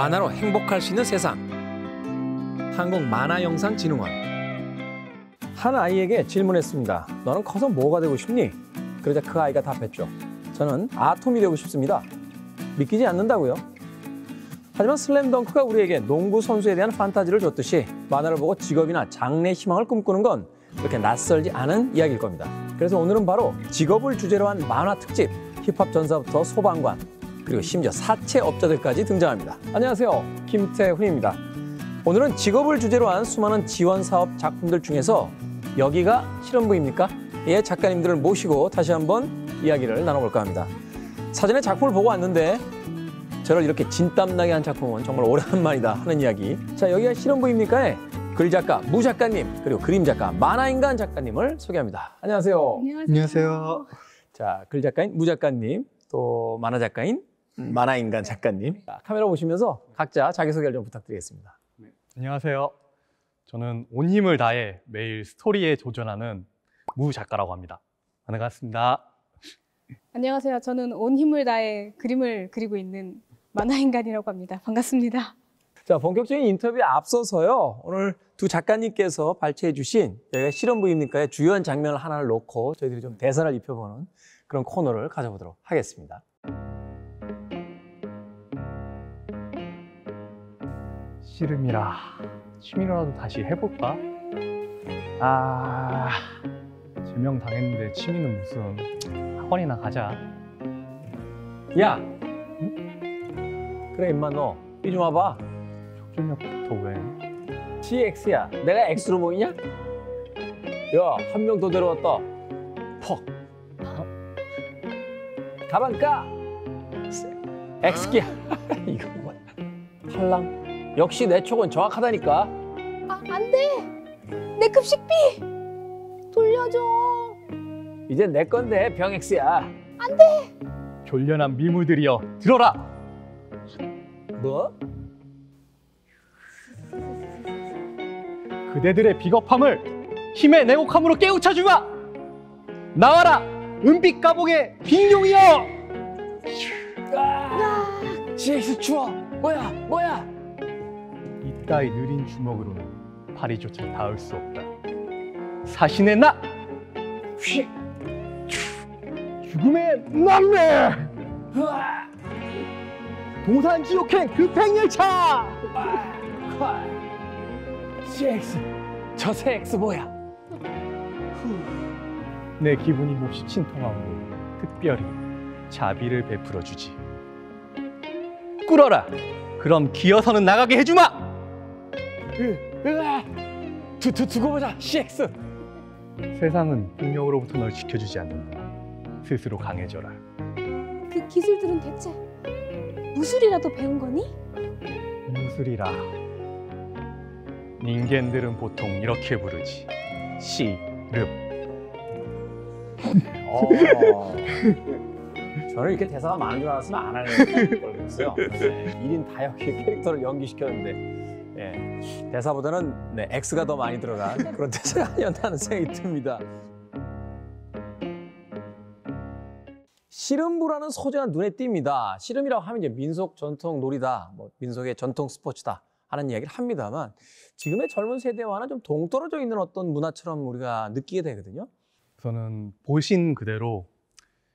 만화로 행복할 수 있는 세상. 한국 만화영상진흥원. 한 아이에게 질문했습니다. 너는 커서 뭐가 되고 싶니? 그러자 그 아이가 답했죠. 저는 아톰이 되고 싶습니다. 믿기지 않는다고요? 하지만 슬램덩크가 우리에게 농구 선수에 대한 판타지를 줬듯이 만화를 보고 직업이나 장래 희망을 꿈꾸는 건 그렇게 낯설지 않은 이야기일 겁니다. 그래서 오늘은 바로 직업을 주제로 한 만화 특집 힙합 전사부터 소방관 그리고 심지어 사채업자들까지 등장합니다. 안녕하세요. 김태훈입니다. 오늘은 직업을 주제로 한 수많은 지원 사업 작품들 중에서 여기가 실험부입니까? 예, 작가님들을 모시고 다시 한번 이야기를 나눠볼까 합니다. 사전에 작품을 보고 왔는데 저를 이렇게 진땀나게 한 작품은 정말 오랜만이다 하는 이야기. 자, 여기가 실험부입니까의 글 작가, 무 작가님, 그리고 그림 작가, 만화인간 작가님을 소개합니다. 안녕하세요. 안녕하세요. 안녕하세요. 자, 글 작가인 무 작가님, 또 만화 작가인 만화인간 작가님. 자, 카메라 보시면서 각자 자기소개를 좀 부탁드리겠습니다. 안녕하세요. 저는 온 힘을 다해 매일 스토리에 도전하는 무 작가라고 합니다. 반갑습니다. 안녕하세요. 저는 온 힘을 다해 그림을 그리고 있는 만화인간이라고 합니다. 반갑습니다. 자, 본격적인 인터뷰에 앞서서요. 오늘 두 작가님께서 발췌해 주신 여기가 실험부입니까의 주요한 장면을 하나를 놓고 저희들이 좀 대사를 입혀보는 그런 코너를 가져보도록 하겠습니다. 씨름이라 취미라도 다시 해볼까? 아 제명 당했는데 취미는 무슨 학원이나 가자. 야! 그래, 임마 너. 이좀 와봐. 촉진력부터 왜? CX야. 내가 X로 보이냐? 야, 한 명 더 데려왔다. 퍽. 가방 까! X기야. 이거 뭐야. 팔랑. 역시 내 촉은 정확하다니까. 아, 안 돼! 내 급식비! 돌려줘! 이제 내 건데 병 X야. 졸련한 미물들이여 들어라. 뭐? 그대들의 비겁함을 힘의 내곡함으로 깨우쳐 주마. 나와라 은빛 가봉의 빈용이여. 아! CX 추워. 뭐야? 뭐야? 이따위 느린 주먹으로는 파리조차 닿을 수 없다. 사신의 나 휙. 죽음의 남매 으아! 도산 지옥행 급행열차 콸. CX. 저새 X 뭐야? 내 기분이 몹시 친통하므로 특별히 자비를 베풀어 주지. 꿇어라. 그럼 기어서는 나가게 해주마. 으아! 두, 두, 두고 보자. CX. 세상은 폭력으로부터 널 지켜주지 않는다. 스스로 강해져라. 그 기술들은 대체 무술이라도 배운 거니? 무술이라. 닌겐들은 보통 이렇게 부르지. 시릅. 어. 저는 이렇게 대사가 많은 줄 알았으면 안 하는 걸 그랬어요. 네. 1인 다역 캐릭터를 연기시켰는데 예. 대사보다는 네, X가 더 많이 들어간 그런 대사가 아니었다는 생각이 듭니다. 씨름부라는 소재가 눈에 띕니다. 씨름이라고 하면 이제 민속 전통 놀이다, 뭐 민속의 전통 스포츠다 하는 이야기를 합니다만 지금의 젊은 세대와는 좀 동떨어져 있는 어떤 문화처럼 우리가 느끼게 되거든요. 저는 보신 그대로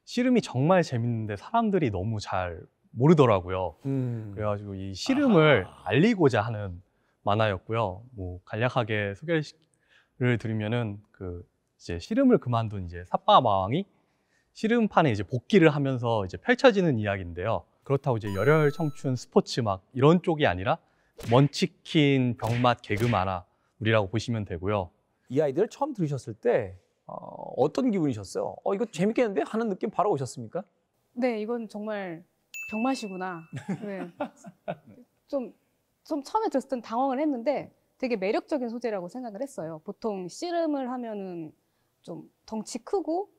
씨름이 정말 재밌는데 사람들이 너무 잘 모르더라고요. 음. 그래가지고 이 씨름을 알리고자 하는 만화였고요. 뭐 간략하게 소개를 드리면은 그 이제 씨름을 그만둔 이제 삿바 마왕이 씨름판에 이제 복귀를 하면서 이제 펼쳐지는 이야기인데요. 그렇다고 이제 열혈 청춘 스포츠 막 이런 쪽이 아니라 먼치킨 병맛 개그 만화 우리라고 보시면 되고요. 이 아이들 처음 들으셨을 때 어, 떤 기분이셨어요? 어 이거 재밌겠는데 하는 느낌 바로 오셨습니까? 네, 이건 정말 병맛이구나. 네. 좀, 좀 처음에 들었을 땐 당황을 했는데 되게 매력적인 소재라고 생각을 했어요. 보통 씨름을 하면은 좀 덩치 크고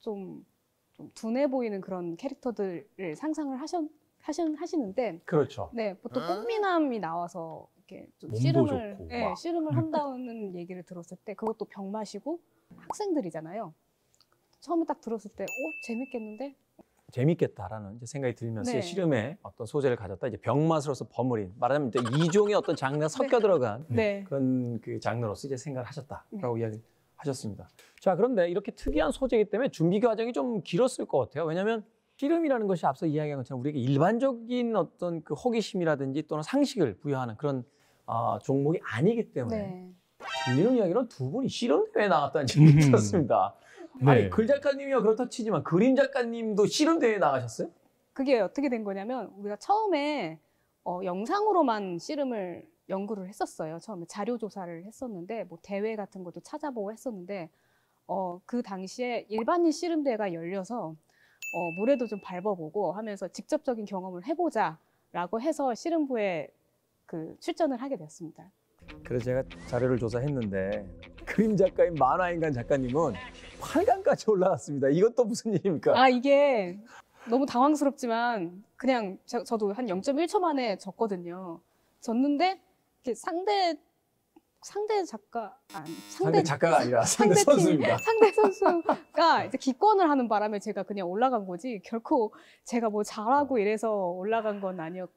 좀, 좀 둔해 보이는 그런 캐릭터들을 상상을 하셨, 하신, 하시는데 그렇죠. 네, 보통 꽃미남이 나와서 이렇게 좀 씨름을, 좋고 네, 막. 씨름을 한다는 얘기를 들었을 때 그것도 병맛이고 학생들이잖아요. 처음에 딱 들었을 때, 오, 재밌겠는데? 재밌겠다라는 이제 생각이 들면서 네. 씨름의 어떤 소재를 가졌다 이제 병맛으로서 버무린 말하자면 이제 이종의 어떤 장르가 섞여 들어간 네. 그런 그 장르로서 이제 생각을 하셨다라고 네. 이야기를 하셨습니다. 자 그런데 이렇게 특이한 소재이기 때문에 준비 과정이 좀 길었을 것 같아요. 왜냐하면 씨름이라는 것이 앞서 이야기한 것처럼 우리가 일반적인 어떤 그 호기심이라든지 또는 상식을 부여하는 그런 아, 종목이 아니기 때문에 네. 들리는 이야기는 두 분이 씨름 대회 나갔다는 음. 얘기 들었습니다. 네. 아니 글 작가님이야 그렇다 치지만 그림 작가님도 씨름 대회 나가셨어요? 그게 어떻게 된 거냐면 우리가 처음에 어, 영상으로만 씨름을 연구를 했었어요. 처음에 자료 조사를 했었는데 뭐 대회 같은 것도 찾아보고 했었는데 어, 그 당시에 일반인 씨름 대회가 열려서 어, 물에도 좀 밟아보고 하면서 직접적인 경험을 해보자라고 해서 씨름부에 그 출전을 하게 되었습니다. 그래서 제가 자료를 조사했는데 그림 작가인 만화인간 작가님은 8강까지 올라갔습니다. 이것도 무슨 일입니까? 아 이게 너무 당황스럽지만 그냥 저, 저도 한 0.1초 만에 졌거든요. 졌는데 상대 상대 작가 아니 상대 작가가 아니라 상대, 상대 팀, 선수입니다. 상대 선수가 이제 기권을 하는 바람에 제가 그냥 올라간 거지 결코 제가 뭐 잘하고 이래서 올라간 건 아니었.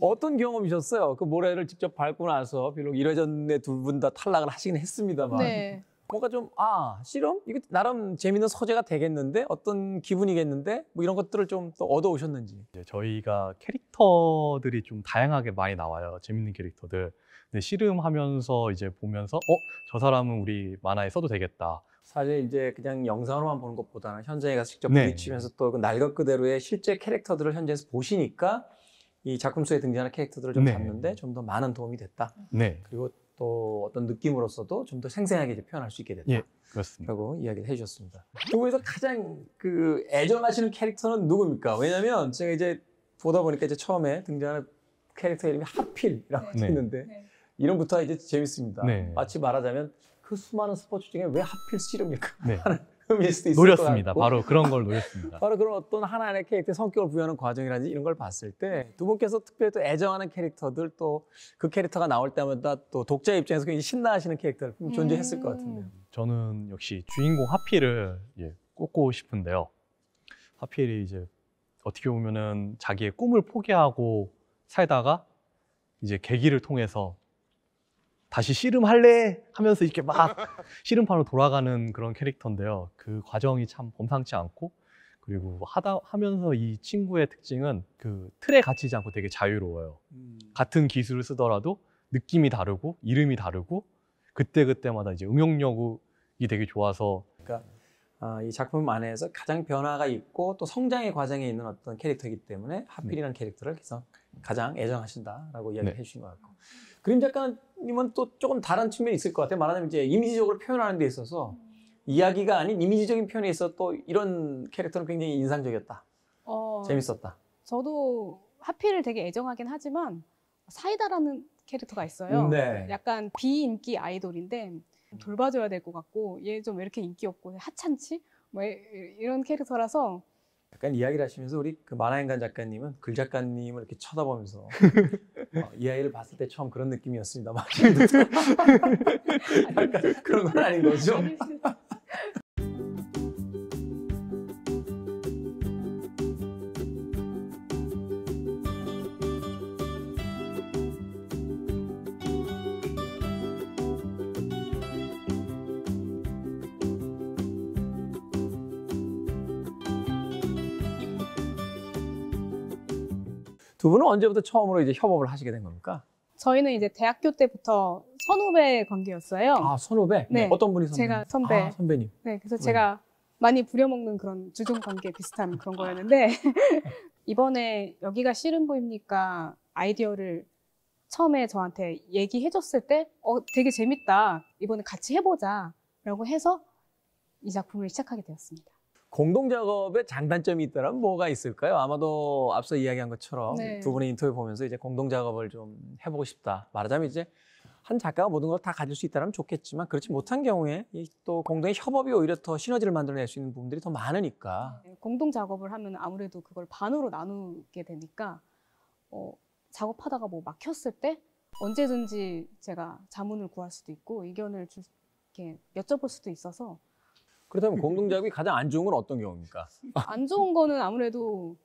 어떤 경험이셨어요? 그 모래를 직접 밟고 나서 비록 이래전에 두 분 다 탈락을 하시긴 했습니다만 네. 뭔가 좀 아 실험 이거 나름 재밌는 소재가 되겠는데 어떤 기분이겠는데 뭐 이런 것들을 좀 또 얻어 오셨는지. 이제 저희가 캐릭터들이 좀 다양하게 많이 나와요. 재밌는 캐릭터들. 근데 씨름하면서 이제 보면서 어, 저 사람은 우리 만화에 써도 되겠다. 사실 이제 그냥 영상으로만 보는 것보다는 현장에 가서 직접 네. 부딪히면서 또 그 날것 그대로의 실제 캐릭터들을 현장에서 보시니까 이 작품 속에 등장하는 캐릭터들을 좀 네. 잡는데 좀 더 많은 도움이 됐다. 네, 그리고 또 어떤 느낌으로서도 좀 더 생생하게 이제 표현할 수 있게 됐다. 예. 그렇습니다. 라고 이야기를 해주셨습니다. 두 분에서 가장 그 애정하시는 캐릭터는 누굽니까? 왜냐면 제가 이제 보다 보니까 이제 처음에 등장하는 캐릭터 이름이 하필이라고 네. 있는데 네. 이름부터 이제 재밌습니다. 네. 마치 말하자면 그 수많은 스포츠 중에 왜 하필 씨름일까 네. 하는 의미일 수도 있을 것 노렸습니다. 같고 바로 그런 걸 노렸습니다. 바로 그런 어떤 하나의 캐릭터의 성격을 부여하는 과정이라든지 이런 걸 봤을 때 두 분께서 특별히 또 애정하는 캐릭터들 또 그 캐릭터가 나올 때마다 또 독자 입장에서 굉장히 신나하시는 캐릭터를 좀 존재했을 것 같은데요. 저는 역시 주인공 하필을 예, 꼽고 싶은데요. 하필이 이제 어떻게 보면은 자기의 꿈을 포기하고 살다가 이제 계기를 통해서 다시 씨름할래 하면서 이렇게 막 씨름판으로 돌아가는 그런 캐릭터인데요. 그 과정이 참 범상치 않고 그리고 하다 하면서 이 친구의 특징은 그 틀에 갇히지 않고 되게 자유로워요. 같은 기술을 쓰더라도 느낌이 다르고 이름이 다르고 그때 그때마다 이제 응용력이 되게 좋아서 아, 이 작품 안에서 가장 변화가 있고 또 성장의 과정에 있는 어떤 캐릭터이기 때문에 하필이라는 캐릭터를 그래서 가장 애정하신다라고 이야기해 네. 주신 것 같고 그림 작가님은 또 조금 다른 측면이 있을 것 같아요. 말하자면 이제 이미지적으로 표현하는 데 있어서 이야기가 아닌 이미지적인 표현에 있어 또 이런 캐릭터는 굉장히 인상적이었다. 어, 재밌었다. 저도 하필을 되게 애정하긴 하지만 사이다라는 캐릭터가 있어요. 네. 약간 비인기 아이돌인데 돌봐줘야 될 것 같고 얘 좀 왜 이렇게 인기 없고 하찮지? 뭐 이- 이런 캐릭터라서 약간 이야기를 하시면서 우리 그 만화인간 작가님은 글 작가님을 이렇게 쳐다보면서 어, 이 아이를 봤을 때 처음 그런 느낌이었습니다. 막 약간 그런 건 아닌 거죠? 두 분은 언제부터 처음으로 이제 협업을 하시게 된 겁니까? 저희는 이제 대학교 때부터 선후배 관계였어요. 아 선후배? 네. 어떤 분이 선배? 제가 선배. 아, 선배님. 네, 그래서 네. 제가 많이 부려먹는 그런 주종 관계 비슷한 그런 거였는데 이번에 여기가 씨름부입니까 아이디어를 처음에 저한테 얘기해줬을 때 어, 되게 재밌다. 이번에 같이 해보자 라고 해서 이 작품을 시작하게 되었습니다. 공동 작업의 장단점이 있다면 뭐가 있을까요? 아마도 앞서 이야기한 것처럼 네. 두 분의 인터뷰 보면서 이제 공동 작업을 좀 해보고 싶다. 말하자면 이제 한 작가가 모든 걸 다 가질 수 있다면 좋겠지만 그렇지 못한 경우에 이또 공동의 협업이 오히려 더 시너지를 만들어낼 수 있는 부분들이 더 많으니까 네, 공동 작업을 하면 아무래도 그걸 반으로 나누게 되니까 어, 작업하다가 뭐 막혔을 때 언제든지 제가 자문을 구할 수도 있고 의견을 줄, 이렇게 여쭤볼 수도 있어서 그렇다면 공동작업이 가장 안 좋은 건 어떤 경우입니까? 안 좋은 거는 아무래도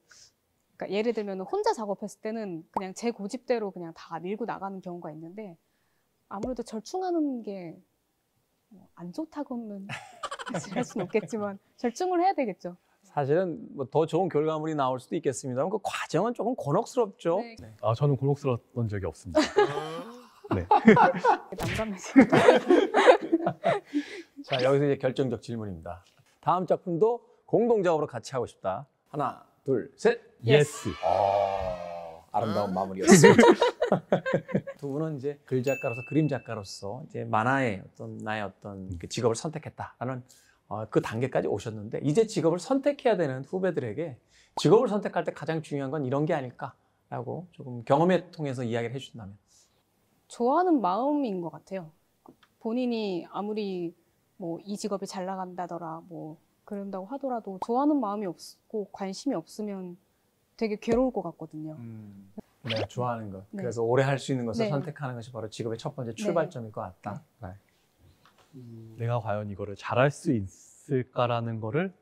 그러니까 예를 들면 혼자 작업했을 때는 그냥 제 고집대로 그냥 다 밀고 나가는 경우가 있는데 아무래도 절충하는 게 안 좋다고는 사실 할 수는 없겠지만 절충을 해야 되겠죠. 사실은 뭐 더 좋은 결과물이 나올 수도 있겠습니다만 그 과정은 조금 곤혹스럽죠. 네. 아, 저는 곤혹스러웠던 적이 없습니다. 네. 난감해지. 자 여기서 이제 결정적 질문입니다. 다음 작품도 공동 작업으로 같이 하고 싶다. 하나, 둘, 셋. Yes. 어, 아름다운 마무리였습니다. 두 분은 이제 글 작가로서 그림 작가로서 이제 만화의 어떤 나의 어떤 그 직업을 선택했다라는 어, 그 단계까지 오셨는데 이제 직업을 선택해야 되는 후배들에게 직업을 선택할 때 가장 중요한 건 이런 게 아닐까라고 조금 경험에 통해서 이야기를 해준다면 좋아하는 마음인 것 같아요. 본인이 아무리 뭐 이 직업이 잘 나간다더라 뭐 그런다고 하더라도 좋아하는 마음이 없고 관심이 없으면 되게 괴로울 것 같거든요. 내가 좋아하는 것 네. 그래서 오래 할 수 있는 것을 네. 선택하는 것이 바로 직업의 첫 번째 출발점일 것 같다. 네. 내가 과연 이거를 잘할 수 있을까라는 거를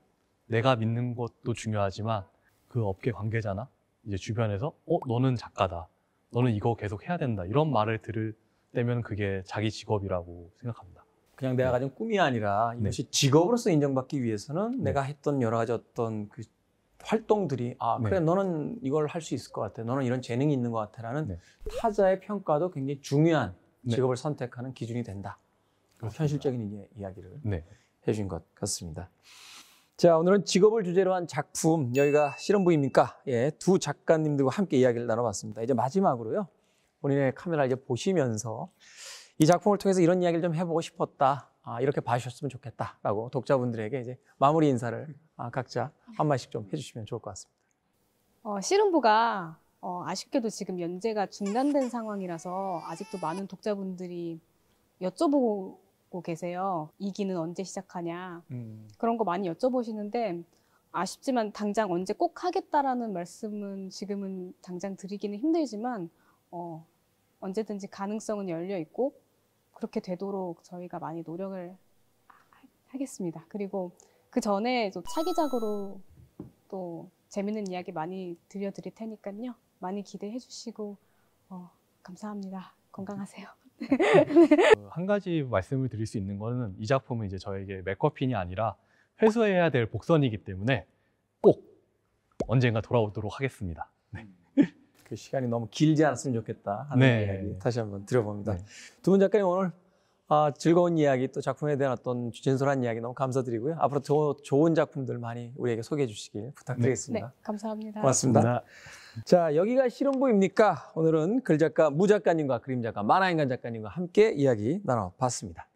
내가 믿는 것도 중요하지만 그 업계 관계자나 이제 주변에서 어 너는 작가다 너는 이거 계속 해야 된다 이런 말을 들을 때면 그게 자기 직업이라고 생각합니다. 그냥 내가 네. 가진 꿈이 아니라 네. 이것이 직업으로서 인정받기 위해서는 네. 내가 했던 여러 가지 어떤 그 활동들이 아 네. 그래 너는 이걸 할 수 있을 것 같아 너는 이런 재능이 있는 것 같아라는 네. 타자의 평가도 굉장히 중요한 네. 직업을 선택하는 기준이 된다 그렇습니다. 현실적인 이야기를 네. 해준 것 같습니다 자 오늘은 직업을 주제로 한 작품 여기가 실험부입니까 예 두 작가님들과 함께 이야기를 나눠봤습니다 이제 마지막으로요 본인의 카메라 이제 보시면서 이 작품을 통해서 이런 이야기를 좀 해보고 싶었다. 아, 이렇게 봐주셨으면 좋겠다라고 독자분들에게 이제 마무리 인사를 아, 각자 한 마디씩 좀 해주시면 좋을 것 같습니다. 어, 씨름부가 어, 아쉽게도 지금 연재가 중단된 상황이라서 아직도 많은 독자분들이 여쭤보고 계세요. 이기는 언제 시작하냐. 그런 거 많이 여쭤보시는데 아쉽지만 당장 언제 꼭 하겠다라는 말씀은 지금은 당장 드리기는 힘들지만 어, 언제든지 가능성은 열려 있고 그렇게 되도록 저희가 많이 노력을 하- 하겠습니다. 그리고 그 전에 또 차기작으로 또 재밌는 이야기 많이 들려드릴 테니까요. 많이 기대해 주시고 어, 감사합니다. 건강하세요. 어, 한 가지 말씀을 드릴 수 있는 거는 이 작품은 이제 저에게 맥커핀이 아니라 회수해야 될 복선이기 때문에 꼭 언젠가 돌아오도록 하겠습니다. 그 시간이 너무 길지 않았으면 좋겠다 하는 네. 이야기 다시 한번 드려봅니다. 네. 두분 작가님 오늘 아, 즐거운 이야기 또 작품에 대한 어떤 진솔한 이야기 너무 감사드리고요. 앞으로 조- 좋은 작품들 많이 우리에게 소개해 주시길 네, 부탁드리겠습니다. 감사합니다. 고맙습니다. 자, 여기가 실험부입니까? 오늘은 글 작가, 무 작가님과 그림 작가, 만화인간 작가님과 함께 이야기 나눠봤습니다.